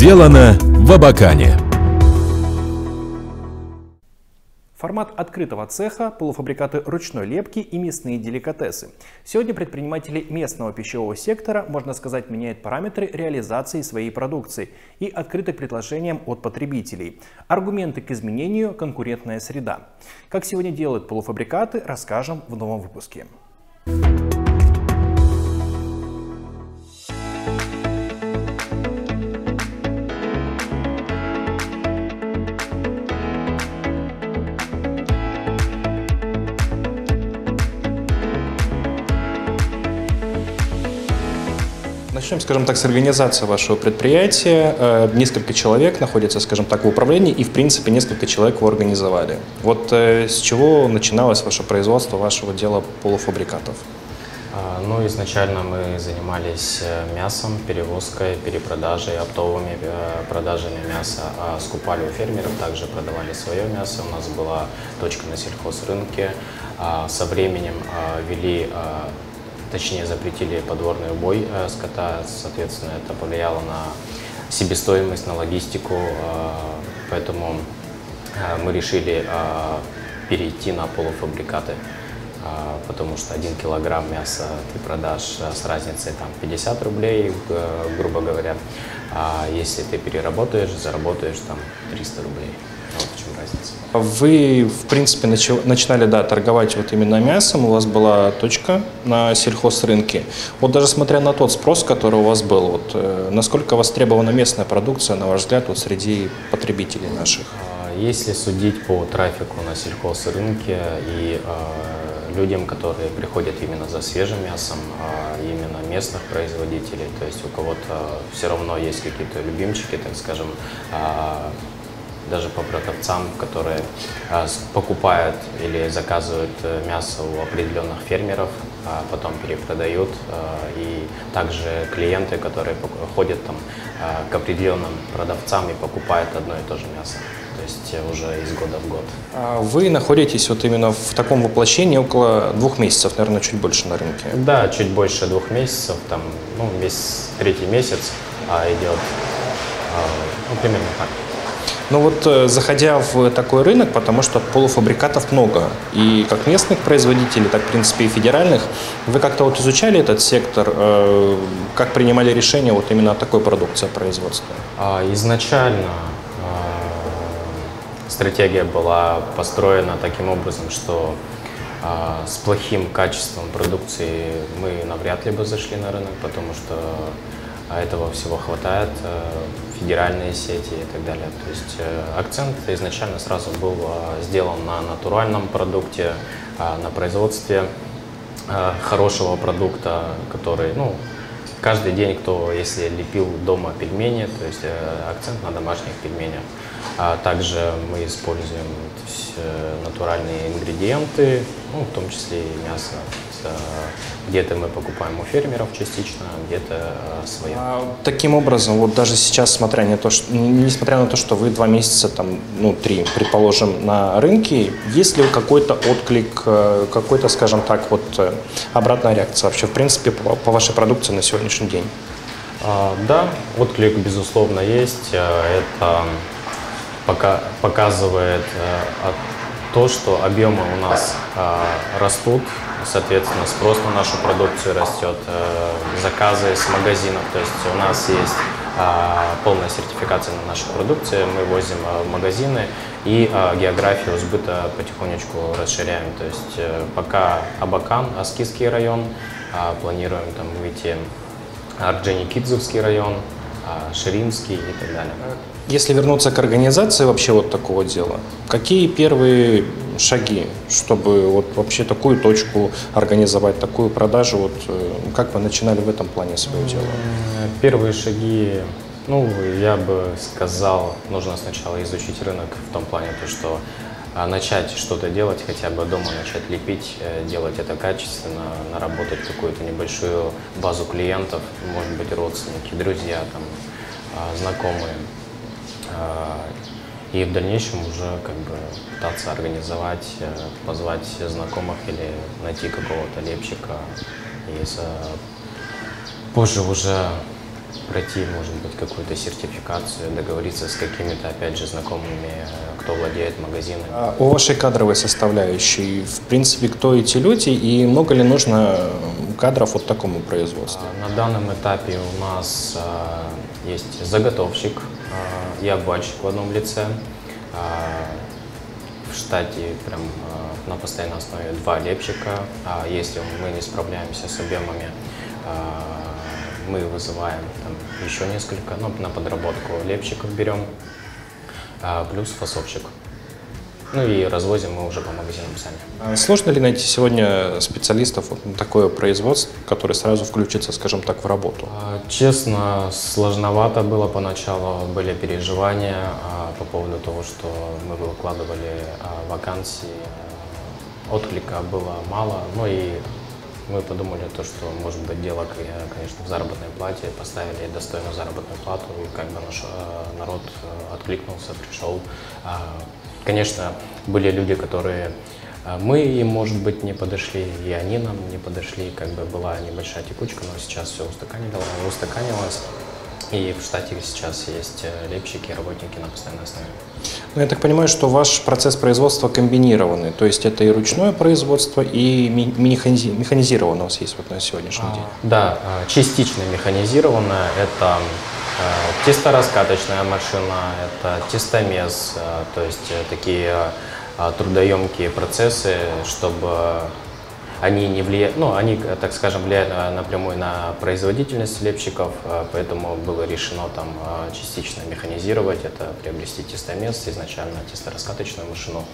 Сделано в Абакане. Формат открытого цеха, полуфабрикаты ручной лепки и мясные деликатесы. Сегодня предприниматели местного пищевого сектора, можно сказать, меняют параметры реализации своей продукции и открыты к предложениям от потребителей. Аргументы к изменению – конкурентная среда. Как сегодня делают полуфабрикаты, расскажем в новом выпуске. Начнем, скажем так, с организации вашего предприятия. Э, несколько человек находится, скажем так, в управлении, и, в принципе, несколько человек его организовали. Вот э, с чего начиналось ваше производство, вашего дела полуфабрикатов? А, ну, изначально мы занимались э, мясом, перевозкой, перепродажей, оптовыми продажами мяса. А скупали у фермеров, также продавали свое мясо. У нас была точка на сельхозрынке. А со временем вели точнее запретили подворный убой э, скота, соответственно, это повлияло на себестоимость, на логистику, э, поэтому э, мы решили перейти на полуфабрикаты, потому что один килограмм мяса ты продашь с разницей там 50 рублей, грубо говоря, а если ты переработаешь, заработаешь там 300 рублей. Вот в чем разница. Вы, в принципе, начинали, да, торговать вот именно мясом, у вас была точка на сельхозрынке. Вот даже смотря на тот спрос, который у вас был, вот, э, насколько востребована местная продукция, на ваш взгляд, вот среди потребителей наших? А, если судить по трафику на сельхозрынке и э, людям, которые приходят именно за свежим мясом, э, именно местных производителей, то есть у кого-то все равно есть какие-то любимчики, так скажем, э, даже по продавцам, которые а, покупают или заказывают э, мясо у определенных фермеров, а потом перепродают. А, и также клиенты, которые ходят там к определенным продавцам и покупают одно и то же мясо то есть э, уже из года в год. Вы находитесь вот именно в таком воплощении около двух месяцев, наверное, чуть больше на рынке? Да, чуть больше двух месяцев, там, ну, весь третий месяц а, идет, ну, примерно так. Ну вот э, заходя в такой рынок, потому что полуфабрикатов много, и как местных производителей, так в принципе и федеральных, вы как-то вот изучали этот сектор, э, как принимали решение вот именно такой продукции производства? Изначально а, стратегия была построена таким образом, что а, с плохим качеством продукции мы навряд ли бы зашли на рынок, потому что этого всего хватает федеральные сети и так далее. То есть э, акцент изначально сразу был э, сделан на натуральном продукте, э, на производстве хорошего продукта, который, ну, каждый день, кто, если лепил дома пельмени, то есть акцент на домашних пельменях. А также мы используем натуральные ингредиенты, ну, в том числе и мясо где-то мы покупаем у фермеров частично, где-то э, свое. А, таким образом, вот даже сейчас, смотря на то, что, несмотря на то, что вы два месяца, там, ну, три, предположим, на рынке, есть ли какой-то отклик, э, какой-то, скажем так, вот э, обратная реакция вообще, в принципе, по, по вашей продукции на сегодняшний день? А, да, отклик, безусловно, есть. Это пока, показывает то, что объемы у нас растут, соответственно, спрос на нашу продукцию растет, э, заказы с магазинов, то есть у нас есть а, полная сертификация на нашу продукцию, мы возим э, в магазины и а, географию сбыта потихонечку расширяем. То есть э, пока Абакан, Аскизский район, а, планируем там выйти Орджоникидзевский район, Ширинский и так далее. Если вернуться к организации вообще вот такого дела, какие первые шаги, чтобы вот вообще такую точку организовать, такую продажу, вот э, как вы начинали в этом плане свое дело? Первые шаги, ну, я бы сказал, нужно сначала изучить рынок в том плане, то, что а, начать что-то делать, хотя бы дома начать лепить, э, делать это качественно, наработать какую-то небольшую базу клиентов, может быть, родственники, друзья, там, а, знакомые. А, и в дальнейшем уже как бы пытаться организовать, э, позвать знакомых или найти какого-то лепщика и позже уже пройти, может быть, какую-то сертификацию, договориться с какими-то, опять же, знакомыми, кто владеет магазином. А о вашей кадровой составляющей, в принципе, кто эти люди и много ли нужно кадров вот такому производству? А, на данном этапе у нас есть заготовщик а, и обвальщик в одном лице. В штате прям на постоянной основе два лепщика. Если мы не справляемся с объемами мы вызываем там, еще несколько, ну, на подработку лепщиков берем, а, плюс фасовщик. Ну и развозим мы уже по магазинам сами. А сложно ли найти сегодня специалистов вот на такое производство, который сразу включится, скажем так, в работу? А, честно, сложновато было поначалу, были переживания а, по поводу того, что мы выкладывали вакансии, отклика было мало, ну и мы подумали то, что может быть дело, конечно, в заработной плате, поставили достойную заработную плату, и как бы наш народ откликнулся, пришел. А, конечно, были люди, которые э, мы им, может быть, не подошли, и они нам не подошли, как бы была небольшая текучка, но сейчас все устаканилось, устаканилось. И в штате сейчас есть э, лепщики, работники на постоянной основе. Ну, я так понимаю, что ваш процесс производства комбинированный, то есть это и ручное производство, и механизированное у вас есть вот на сегодняшний а, день? Да, а, частично механизированное. Это тестораскаточная машина, это тестомес, э, то есть такие трудоемкие процессы, чтобы они не влияют, ну, они, так скажем, влияют напрямую на производительность лепщиков, поэтому было решено там частично механизировать, это приобрести тестомес, изначально тестораскаточную машину,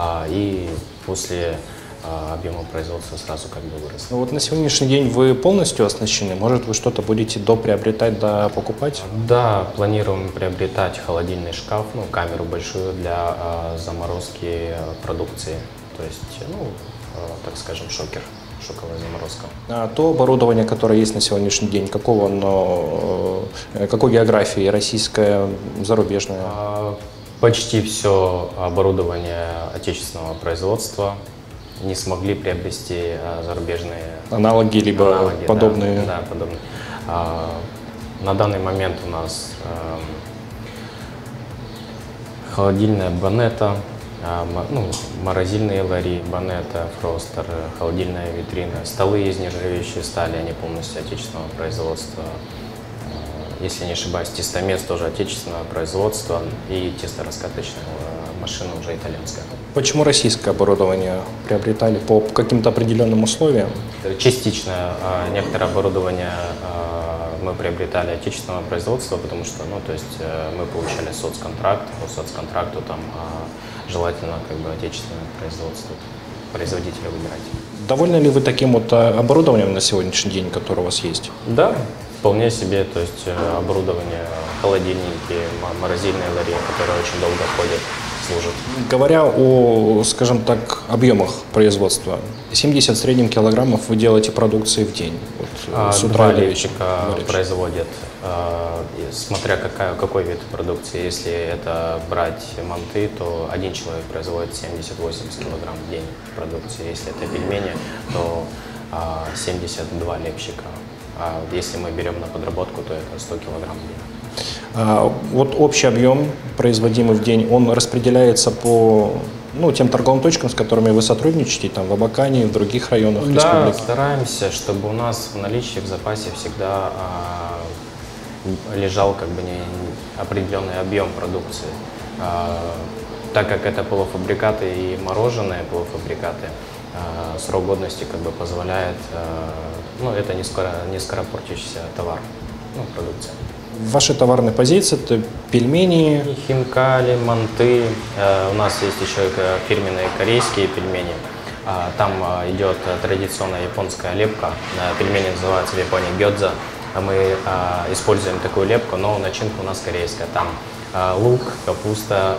а, и после объема производства сразу как бы вырос. Ну вот на сегодняшний день вы полностью оснащены? Может, вы что-то будете доприобретать, да покупать? Да, планируем приобретать холодильный шкаф, ну, камеру большую для заморозки продукции. То есть, ну, Э, так скажем, шокер, шоковая заморозка. А то оборудование, которое есть на сегодняшний день, какого оно, э, какой географии, российское, зарубежное? А, почти все оборудование отечественного производства не смогли приобрести э, зарубежные аналоги, либо аналоги, подобные. Да, да подобные. А, на данный момент у нас эм, холодильная банета, а, ну, морозильные лари, банета, фростер, холодильная витрина, столы из нержавеющей стали, они полностью отечественного производства. А, если не ошибаюсь, тестомес тоже отечественного производства и тестораскаточная машина уже итальянская. Почему российское оборудование приобретали по каким-то определенным условиям? Частично а, некоторое оборудование мы приобретали отечественного производства, потому что, ну, то есть э, мы получали соцконтракт, по соцконтракту там желательно как бы отечественное производство, производителя выбирать. Довольны ли вы таким вот а, оборудованием на сегодняшний день, которое у вас есть? Да, вполне себе, то есть э, оборудование, холодильники, морозильные лари, которые очень долго ходят служит. Говоря о, скажем так, объемах производства, 70 в среднем килограммов вы делаете продукции в день? Вот, а, с утра два летчика производят, а, смотря какая, какой вид продукции. Если это брать манты, то один человек производит 70-80 килограмм в день продукции. Если это пельмени, то а, 72 лепщика. А если мы берем на подработку, то это 100 килограмм в день. А, вот общий объем, производимый в день, он распределяется по ну, тем торговым точкам, с которыми вы сотрудничаете, там, в Абакане, в других районах да, республики? стараемся, чтобы у нас в наличии, в запасе всегда а, лежал как бы не, определенный объем продукции. А, так как это полуфабрикаты и мороженые полуфабрикаты, а, срок годности как бы позволяет, а, ну, это не скоро, не скоро портящийся товар, ну, продукция. Ваши товарные позиции – это пельмени? И хинкали, манты. Э, у нас есть еще фирменные корейские пельмени. А, там э, идет традиционная японская лепка. Э, пельмени называются в Японии гёдза. Мы используем такую лепку, но начинка у нас корейская. Там лук, капуста,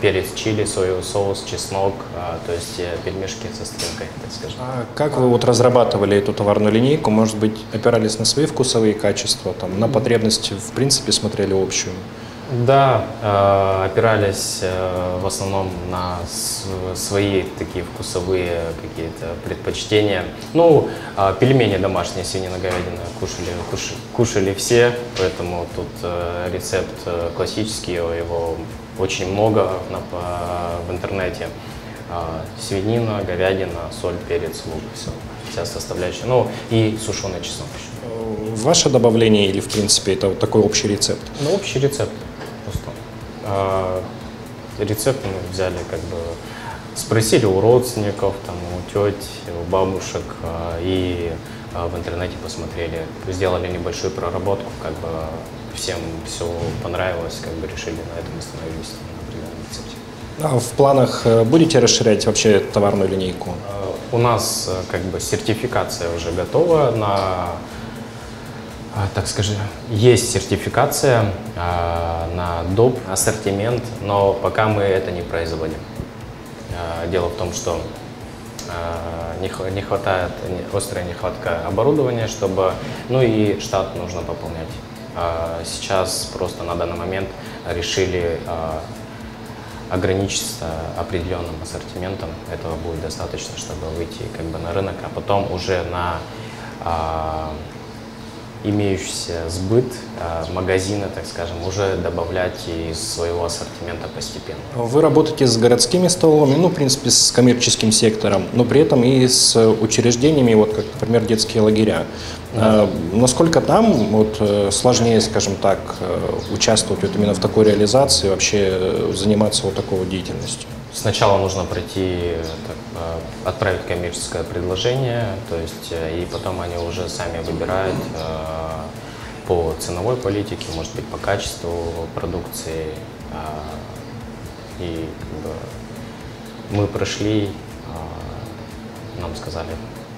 перец чили, соевый соус, чеснок, то есть пельмешки со стринкой, так скажем. А как вы вот разрабатывали эту товарную линейку? Может быть, опирались на свои вкусовые качества, там, на потребности, в принципе, смотрели общую? Да, э, опирались э, в основном на свои такие вкусовые какие-то предпочтения. Ну, э, пельмени домашние, свинина-говядина кушали, куш, кушали все, поэтому тут рецепт классический, его очень много на, в интернете. Свинина, говядина, соль, перец, лук, все, вся составляющая. Ну и сушеный чеснок еще. Ваше добавление или, в принципе, это вот такой общий рецепт? Ну, общий рецепт. А, рецепт мы взяли как бы спросили у родственников, там, у теть, у бабушек а, и а, в интернете посмотрели, сделали небольшую проработку, как бы всем все понравилось, как бы решили на этом остановились на определенном рецепте. А в планах э, будете расширять вообще товарную линейку? У нас э, как бы сертификация уже готова на так скажем, есть сертификация на доп. ассортимент, но пока мы это не производим. Дело в том, что не хватает, острая нехватка оборудования, чтобы, ну и штат нужно пополнять. Сейчас просто на данный момент решили ограничиться определенным ассортиментом. Этого будет достаточно, чтобы выйти как бы на рынок, а потом уже на имеющийся сбыт а, магазина, так скажем, уже добавлять из своего ассортимента постепенно. Вы работаете с городскими столовыми, ну, в принципе, с коммерческим сектором, но при этом и с учреждениями, вот как, например, детские лагеря. Да. А, насколько там вот, э, сложнее, скажем так, э, участвовать вот именно в такой реализации, вообще э, заниматься вот такой деятельностью? Сначала нужно пройти, так, э, отправить коммерческое предложение, то есть э, и потом они уже сами выбирают э, по ценовой политике, может быть, по качеству продукции. И как бы, мы прошли, нам сказали,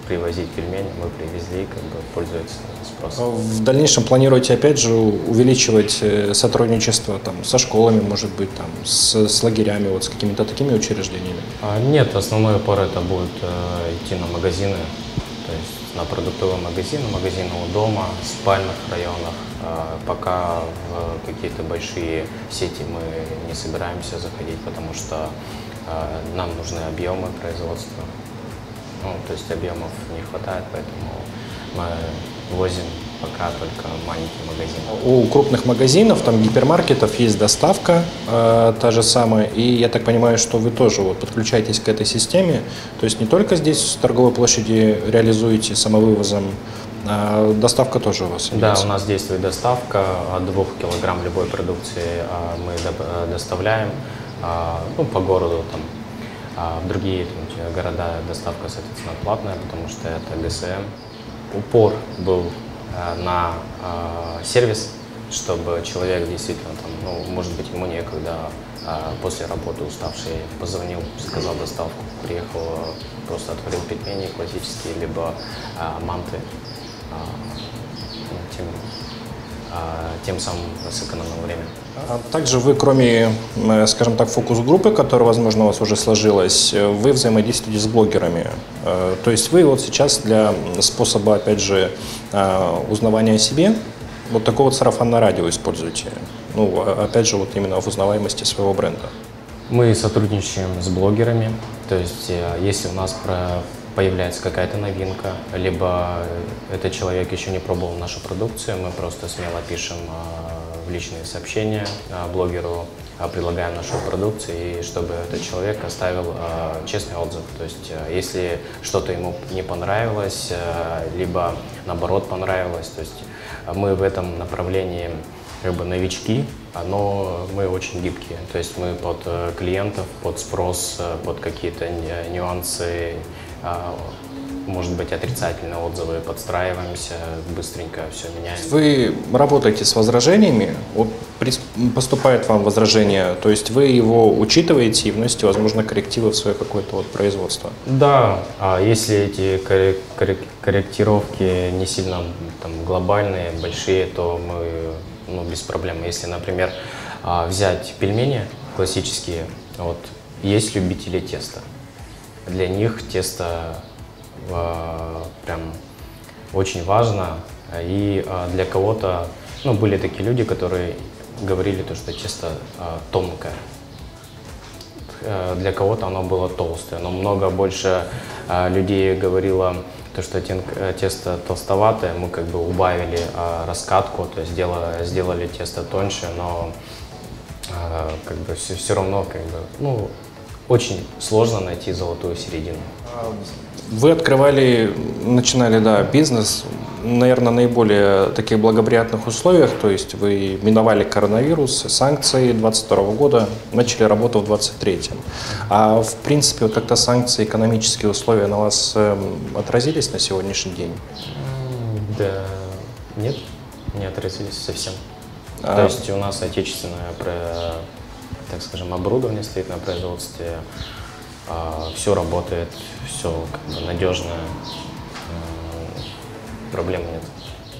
привозить пельмени, мы привезли, как бы пользуются спросом. А в дальнейшем планируете опять же увеличивать э, сотрудничество там, со школами, может быть, там, с, с лагерями, вот, с какими-то такими учреждениями? А, нет, основной упор это будет э, идти на магазины, то есть на продуктовые магазины, магазины у дома, в спальных районах. А, пока в какие-то большие сети мы не собираемся заходить, потому что а, нам нужны объемы производства. Ну, то есть объемов не хватает, поэтому мы возим пока только маленькие магазины. У крупных магазинов, там гипермаркетов есть доставка э, та же самая, и я так понимаю, что вы тоже вот подключаетесь к этой системе, то есть не только здесь в торговой площади реализуете самовывозом, а доставка тоже у вас имеется? Да, у нас действует доставка от 2 килограмм любой продукции а мы доставляем а, ну, по городу там в другие там, города доставка, соответственно, платная, потому что это ГСМ. Упор был э, на э, сервис, чтобы человек действительно, там, ну, может быть, ему некогда э, после работы уставший позвонил, сказал доставку, приехал, просто отварил пельмени классические, либо манты. Тем, э, тем самым сэкономил время. А также вы, кроме, э, скажем так, фокус-группы, которая, возможно, у вас уже сложилась, э, вы взаимодействуете с блогерами. Э, то есть вы вот сейчас для способа, опять же, узнавания о себе вот такого вот сарафанное радио используете. Ну, опять же, вот именно в узнаваемости своего бренда. Мы сотрудничаем с блогерами. То есть, если у нас про появляется какая-то новинка, либо этот человек еще не пробовал нашу продукцию, мы просто смело пишем в личные сообщения а, блогеру, а, предлагаем нашу продукцию, и чтобы этот человек оставил а, честный отзыв. То есть, если что-то ему не понравилось, либо наоборот понравилось, то есть мы в этом направлении как бы новички, но мы очень гибкие. То есть мы под э, клиентов, под спрос, э, под какие-то нюансы может быть, отрицательные отзывы, подстраиваемся, быстренько все меняем. Вы работаете с возражениями, вот поступает вам возражение, то есть вы его учитываете и вносите, возможно, коррективы в свое какое-то вот производство? Да, а если эти корректировки не сильно там, глобальные, большие, то мы ну, без проблем. Если, например, а, взять пельмени классические, вот, есть любители теста. Для них тесто прям очень важно. И а, для кого-то, ну, были такие люди, которые говорили, то, что тесто а, тонкое. Э, для кого-то оно было толстое, но много больше людей говорило, то, что э, тесто толстоватое, мы как бы убавили раскатку, то есть сделали, сделали тесто тоньше, но как бы все, все равно как бы, ну, очень сложно найти золотую середину. Вы открывали, начинали, да, бизнес, наверное, наиболее таких благоприятных условиях, то есть вы миновали коронавирус, санкции 22 года, начали работу в 23 А в принципе, вот как-то санкции, экономические условия на вас э, отразились на сегодняшний день? Да, нет, не отразились совсем. А... То есть у нас отечественное, так скажем, оборудование стоит на производстве, а, все работает, все как бы надежно, проблем нет.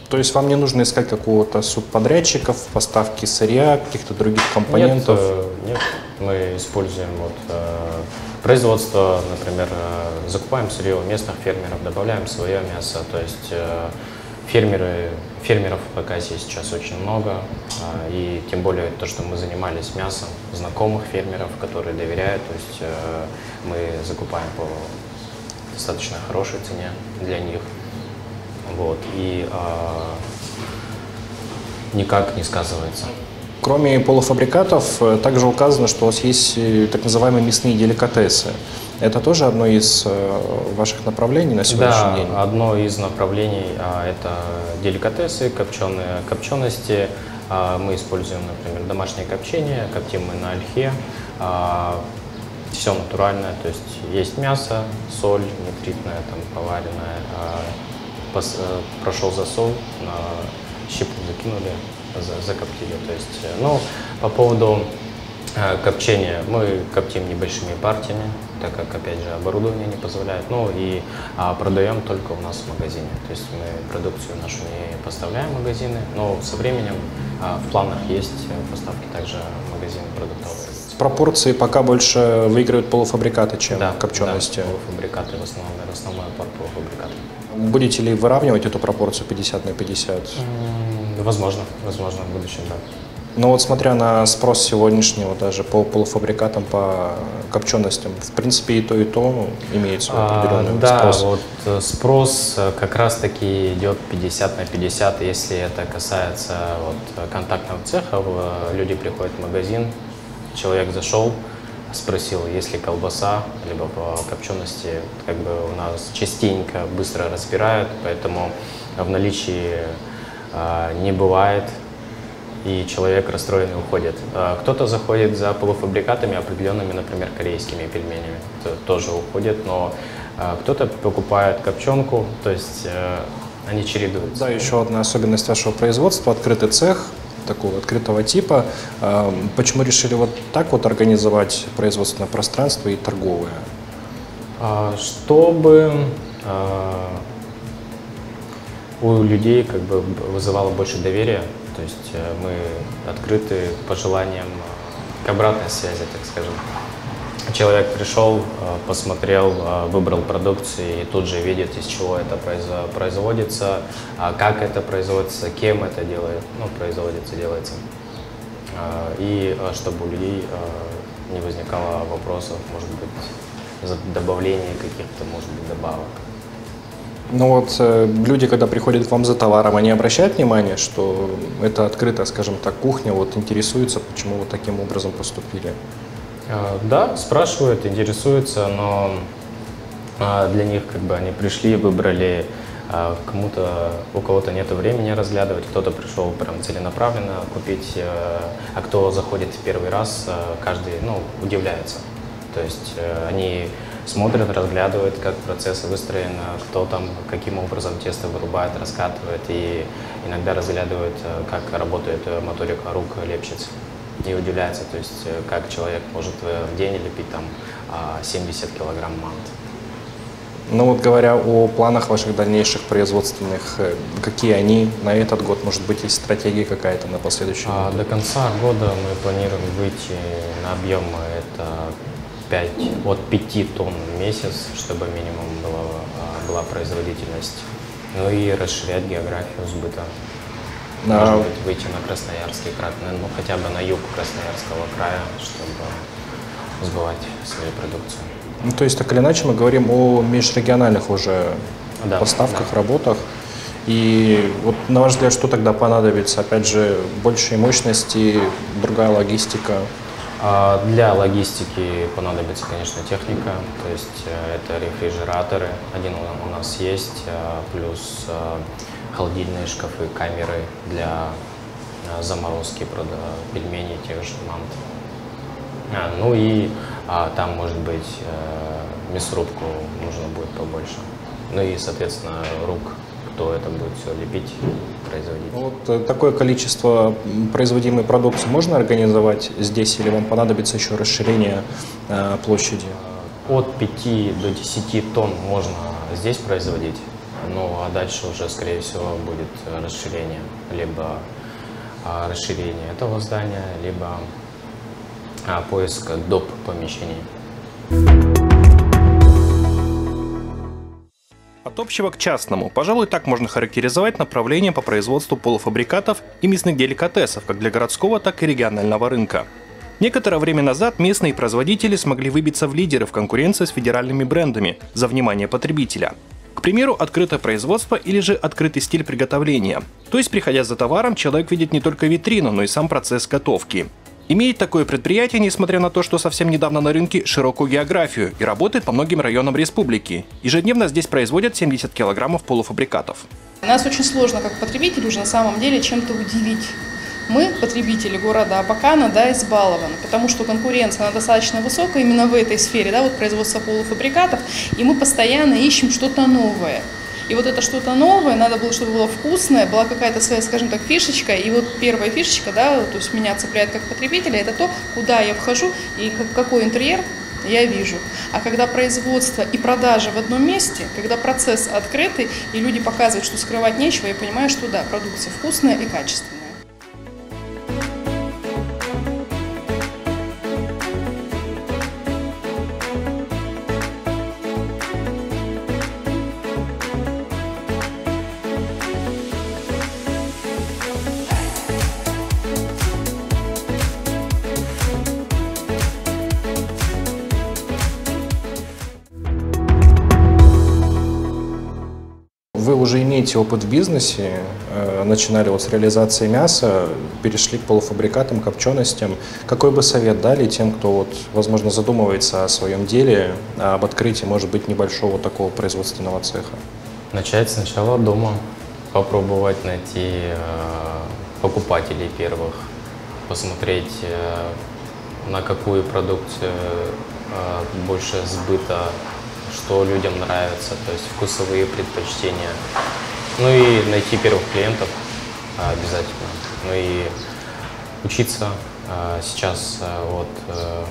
То есть вам не нужно искать какого-то субподрядчиков, поставки сырья, каких-то других компонентов? Нет, э, нет. мы используем вот, э, производство, например, э, закупаем сырье у местных фермеров, добавляем свое мясо, то есть фермеры, фермеров в Хакасии сейчас очень много, и тем более то, что мы занимались мясом знакомых фермеров, которые доверяют, то есть мы закупаем по достаточно хорошей цене для них. Вот, и а, никак не сказывается. Кроме полуфабрикатов, э, также указано, что у вас есть э, так называемые мясные деликатесы. Это тоже одно из э, ваших направлений на сегодняшний да, день? Да, одно из направлений а, это деликатесы, копченые копчености. А, мы используем, например, домашнее копчение, коптим мы на ольхе. А, все натуральное, то есть есть мясо, соль нитритная, там поваренная, пос, э, прошел засол, на щепу закинули, за, закоптили. То есть, э, ну, по поводу копчения, мы коптим небольшими партиями, так как, опять же, оборудование не позволяет. Ну и а, продаем только у нас в магазине. То есть мы продукцию нашу не поставляем в магазины, но со временем а, в планах есть поставки также в магазины продуктовые. Пропорции пока больше выигрывают полуфабрикаты, чем да, копчености. Да, полуфабрикаты в основном, основной пар полуфабрикаты. Будете ли выравнивать эту пропорцию 50 на 50? Возможно, возможно, в будущем, да. Но вот смотря на спрос сегодняшнего даже по полуфабрикатам, по копченостям, в принципе и то, и то имеет свой определенный а, да, спрос. Да, вот э, спрос э, как раз-таки идет 50 на 50, если это касается вот, контактного цеха, люди приходят в магазин, человек зашел, спросил, есть ли колбаса, либо по копчености, как бы у нас частенько быстро разбирают, поэтому в наличии э, не бывает, и человек расстроенный уходит. Э, Кто-то заходит за полуфабрикатами определенными, например, корейскими пельменями, это тоже уходит, но э, кто-то покупает копченку, то есть э, они чередуются. Да, еще одна особенность вашего производства – открытый цех, такого открытого типа. Почему решили вот так вот организовать производственное пространство и торговое? А, чтобы а, у людей как бы вызывало больше доверия, то есть э, мы открыты к пожеланиям к обратной связи, так скажем. Человек пришел, э, посмотрел, э, выбрал продукцию и тут же видит, из чего это производится, а как это производится, кем это делает, ну, производится, делается. И э, чтобы у людей не возникало вопросов, может быть, за добавление каких-то, может быть, добавок. Ну вот люди, когда приходят к вам за товаром, они обращают внимание, что это открытая, скажем так, кухня, вот интересуются, почему вот таким образом поступили? А, да, спрашивают, интересуются, но а, для них как бы они пришли, выбрали, а, кому-то, у кого-то нет времени разглядывать, кто-то пришел прям целенаправленно купить, а кто заходит в первый раз, каждый, ну, удивляется. То есть э, они смотрят, разглядывают, как процессы выстроены, кто там, каким образом тесто вырубает, раскатывает, и иногда разглядывают, э, как работает э, моторика рук лепщиц и удивляется, то есть как человек может в день лепить там 70 а, килограмм мант. Ну вот говоря о планах ваших дальнейших производственных, какие они на этот год, может быть, есть стратегия какая-то на последующий а, год? До конца года мы планируем выйти на объемы это 5, от 5 тонн в месяц, чтобы минимум была, была производительность. Ну и расширять географию сбыта. может а... быть, выйти на Красноярский край, ну хотя бы на юг Красноярского края, чтобы сбывать свою продукцию. Ну, то есть, так или иначе, мы говорим о межрегиональных уже да, поставках, да. работах. И вот на ваш взгляд, что тогда понадобится? Опять же, большие мощности, другая логистика? А, для логистики понадобится, конечно, техника, то есть э, это рефрижераторы, один у нас есть, э, плюс э, холодильные шкафы, камеры для заморозки пельменей, тех же мант. А, ну и а, там, может быть, мясорубку нужно будет побольше. Ну и, соответственно, рук кто это будет все лепить, производить. Вот э, такое количество производимой продукции можно организовать здесь или вам понадобится еще расширение э, площади? От 5 до 10 тонн можно здесь производить, ну а дальше уже, скорее всего, будет расширение. Либо а, расширение этого здания, либо а, поиск доп. помещений. От общего к частному. Пожалуй, так можно характеризовать направление по производству полуфабрикатов и мясных деликатесов как для городского, так и регионального рынка. Некоторое время назад местные производители смогли выбиться в лидеры в конкуренции с федеральными брендами за внимание потребителя. К примеру, открытое производство или же открытый стиль приготовления. То есть, приходя за товаром, человек видит не только витрину, но и сам процесс готовки. Имеет такое предприятие, несмотря на то, что совсем недавно на рынке широкую географию и работает по многим районам республики. Ежедневно здесь производят 70 килограммов полуфабрикатов. Нас очень сложно, как потребителю, уже на самом деле чем-то удивить. Мы, потребители города Абакана, да, избалованы, потому что конкуренция, она достаточно высокая именно в этой сфере, да, вот производство полуфабрикатов, и мы постоянно ищем что-то новое. И вот это что-то новое, надо было, чтобы было вкусное, была какая-то своя, скажем так, фишечка. И вот первая фишечка, да, то есть меня цепляет как потребителя, это то, куда я вхожу и какой интерьер я вижу. А когда производство и продажа в одном месте, когда процесс открытый, и люди показывают, что скрывать нечего, я понимаю, что да, продукция вкусная и качественная. Уже имеете опыт в бизнесе, э, начинали вот с реализации мяса, перешли к полуфабрикатам, копченостям. Какой бы совет дали тем, кто, вот, возможно, задумывается о своем деле, об открытии, может быть, небольшого такого производственного цеха? Начать сначала дома, попробовать найти э, покупателей первых, посмотреть, э, на какую продукцию больше сбыта что людям нравится, то есть вкусовые предпочтения. Ну и найти первых клиентов а, обязательно. Ну и учиться. А, сейчас а, вот э,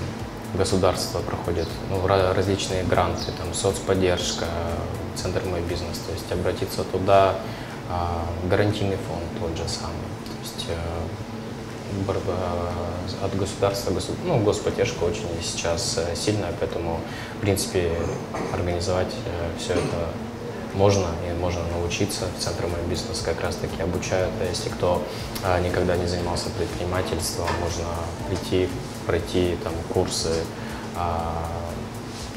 государство проходит ну, различные гранты, там соцподдержка, центр мой бизнес, то есть обратиться туда, гарантийный фонд тот же самый. То есть э, от государства, ну, господдержка очень сейчас э, сильная, поэтому, в принципе, организовать э, все это можно, и можно научиться. В Центре «Мой бизнес» как раз-таки обучают. А если кто никогда не занимался предпринимательством, можно прийти, пройти там курсы, а,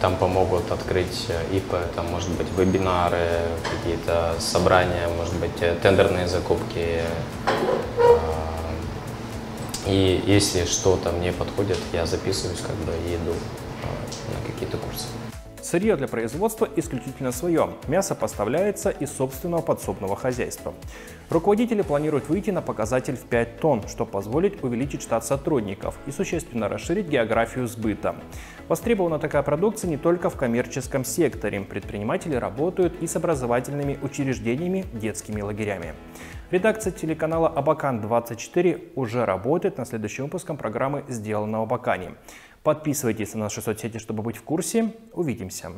там помогут открыть э, ИП, там, может быть, вебинары, какие-то собрания, может быть, тендерные закупки, и если что-то мне подходит, я записываюсь как бы и иду а, на какие-то курсы. Сырье для производства исключительно свое. Мясо поставляется из собственного подсобного хозяйства. Руководители планируют выйти на показатель в 5 тонн, что позволит увеличить штат сотрудников и существенно расширить географию сбыта. Востребована такая продукция не только в коммерческом секторе. Предприниматели работают и с образовательными учреждениями, детскими лагерями. Редакция телеканала Абакан24 уже работает над следующим выпуском программы «Сделано в Абакане». Подписывайтесь на наши соцсети, чтобы быть в курсе. Увидимся!